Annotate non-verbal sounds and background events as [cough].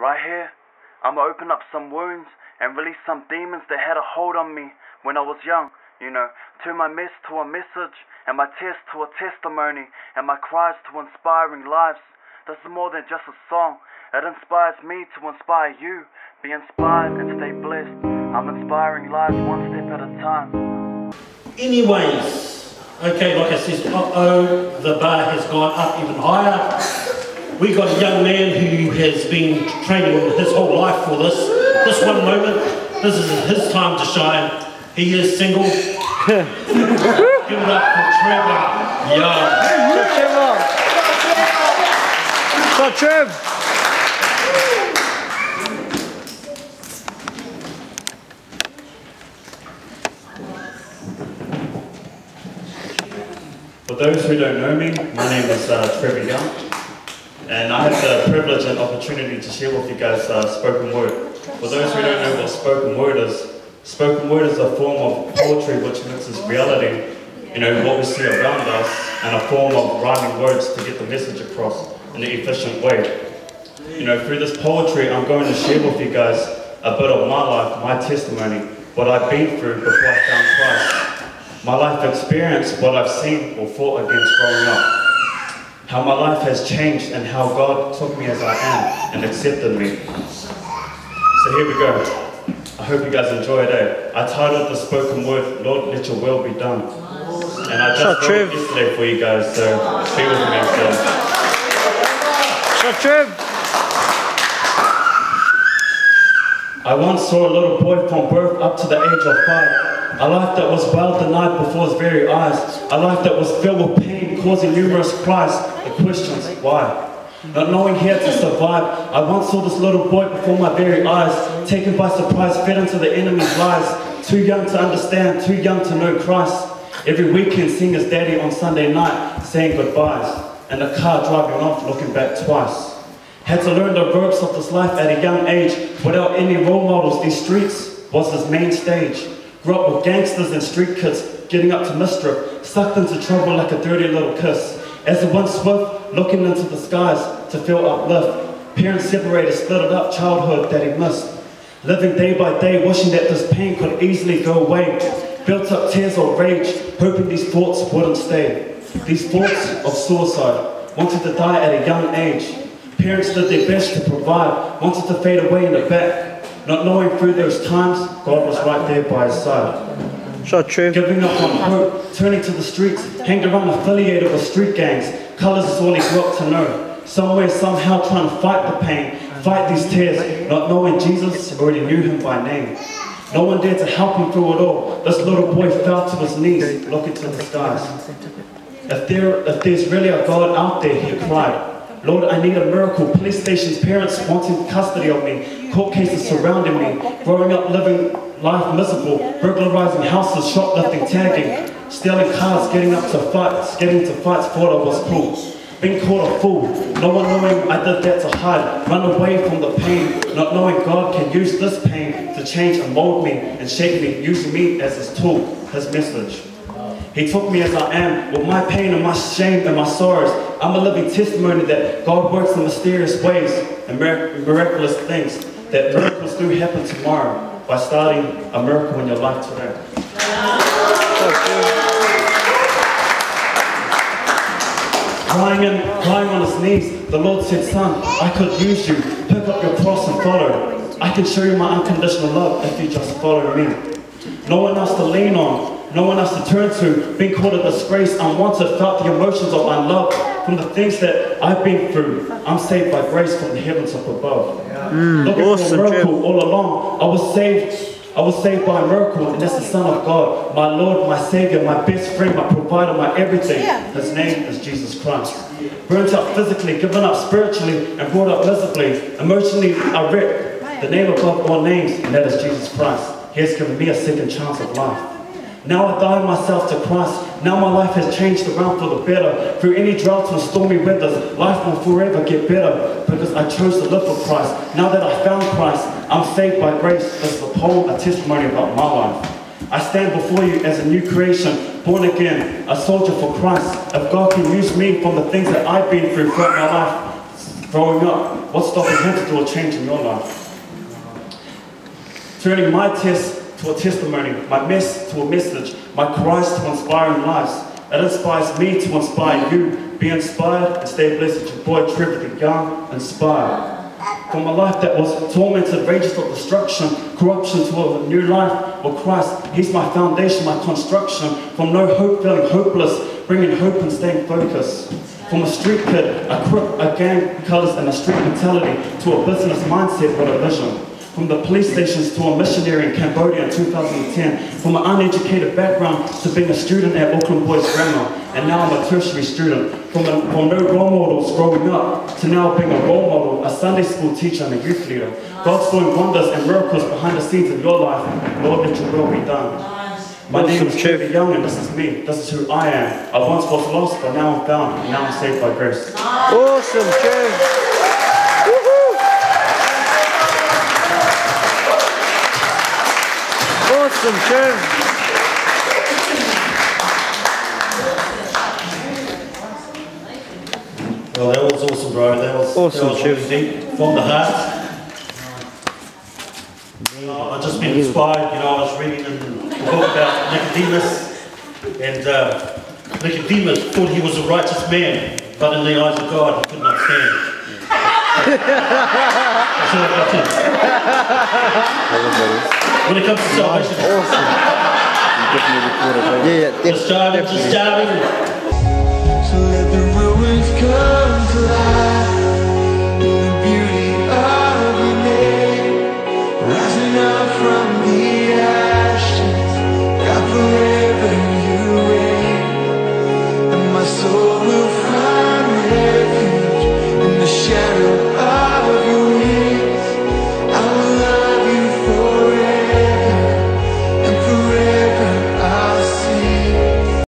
Right here, I'ma open up some wounds and release some demons that had a hold on me when I was young. You know, turn my mess to a message and my test to a testimony and my cries to inspiring lives. This is more than just a song. It inspires me to inspire you. Be inspired and stay blessed. I'm inspiring lives one step at a time. Anyways, okay, like I said, uh oh, the bar has gone up even higher. We got a young man who has been training his whole life for this. This one moment, this is his time to shine. He is single. [laughs] Give it up for Trevor. Yeah. So Trev. For those who don't know me, my name is uh, Trevor Young, and I have the privilege and opportunity to share with you guys uh, spoken word. For those who don't know what spoken word is, spoken word is a form of poetry which mixes reality, you know, what we see around us, and a form of rhyming words to get the message across in an efficient way. You know, through this poetry, I'm going to share with you guys a bit of my life, my testimony, what I've been through before I found Christ my life experience, what I've seen or fought against growing up, how my life has changed and how God took me as I am and accepted me. So here we go. I hope you guys enjoy it. Eh? I titled the spoken word, Lord, let your will be done. And I just wrote it yesterday for you guys, so be with me. So. I once saw a little boy from birth up to the age of five. A life that was well denied before his very eyes. A life that was filled with pain, causing numerous cries and questions. Why? Not knowing how to survive, I once saw this little boy before my very eyes, taken by surprise, fed into the enemy's lies. Too young to understand, too young to know Christ. Every weekend, seeing his daddy on Sunday night, saying goodbyes, and the car driving off, looking back twice. Had to learn the ropes of this life at a young age without any role models. These streets was his main stage. Grew up with gangsters and street kids getting up to mischief, sucked into trouble like a dirty little kiss. As the wind swift, looking into the skies to feel uplift. Parents separated, split it up, childhood that he missed. Living day by day, wishing that this pain could easily go away. Built up tears of rage, hoping these thoughts wouldn't stay. These thoughts of suicide, wanted to die at a young age. Parents did their best to provide, wanted to fade away in the back. Not knowing through those times, God was right there by his side. Trev. Giving up on hope, turning to the streets, hanged around affiliated with street gangs. Colours is all he grew up to know. Somewhere, somehow trying to fight the pain, fight these tears, not knowing Jesus already knew him by name. No one dared to help him through it all. This little boy fell to his knees, looking to the skies. If, there, if there's really a God out there, he cried. Lord, I need a miracle. Police stations, parents wanting custody of me, court cases surrounding me, growing up living life miserable, burglarizing houses, shoplifting, tagging, stealing cars, getting up to fights, getting to fights, thought I was cool. Being called a fool, no one knowing I did that to hide, run away from the pain, not knowing God can use this pain to change and mold me and shape me, using me as his tool, his message. He took me as I am, with my pain and my shame and my sorrows. I'm a living testimony that God works in mysterious ways and mir- miraculous things, that miracles do happen tomorrow by starting a miracle in your life today. Crying, and, crying on his knees, the Lord said, Son, I could use you. Pick up your cross and follow. I can show you my unconditional love if you just follow me. No one else to lean on, no one else to turn to. Being called a disgrace, unwanted, felt the emotions of unloved from the things that I've been through. I'm saved by grace from the heavens up above. Mm, Looking awesome, for a Jim. miracle all along. I was saved. I was saved by a miracle, and that's the Son of God, my Lord, my Savior, my best friend, my provider, my everything. His name is Jesus Christ. Burnt up physically, given up spiritually, and brought up miserably. Emotionally, I ripped the name above all names, and that is Jesus Christ. He has given me a second chance of life. Now I die myself to Christ. Now my life has changed around for the better. Through any droughts and stormy weathers, life will forever get better because I chose to live for Christ. Now that I found Christ, I'm saved by grace. Is a whole a testimony about my life. I stand before you as a new creation, born again, a soldier for Christ. If God can use me from the things that I've been through throughout my life, Growing up, what's stopping him to do a change in your life? Turning my test to a testimony, my mess to a message, my cries to inspiring lives. It inspires me to inspire you. Be inspired and stay blessed. Your boy Trevor the Young, Inspiar. From a life that was tormented, rages of destruction, corruption to a new life with Christ. He's my foundation, my construction. From no hope, feeling hopeless, bringing hope and staying focused. From a street kid, a crook, a gang colours and a street mentality to a business mindset with a vision. From the police stations to a missionary in Cambodia in 2010. From an uneducated background to being a student at Auckland Boys Grammar. And now I'm a tertiary student. From, a, from no role models growing up to now being a role model, a Sunday school teacher and a youth leader. God's doing wonders and miracles behind the scenes of your life. Lord, let your will be done. My name is Trevor Young and this is me. This is who I am. I once was lost, but now I'm found. And now I'm saved by grace. Awesome, Trev. Awesome. Well, that was awesome, bro. That was, Awesome, that was really deep from the heart. Uh, I've just been inspired, you know, I was reading in the book about Nicodemus, and uh, Nicodemus thought he was a righteous man, but in the eyes of God, he could not stand. That's all I got to. When it comes to salvation, Awesome. Yeah, yeah, just def- just definitely. driving.